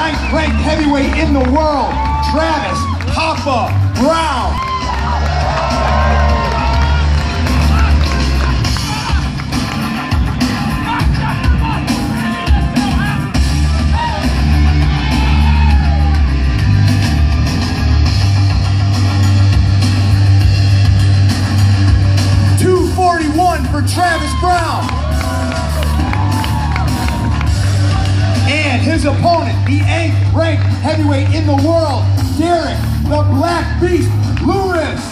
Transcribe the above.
ninth ranked heavyweight in the world, Travis. Two forty-one for Travis Browne. His opponent, the eighth ranked heavyweight in the world, Derrick the Black Beast Lewis.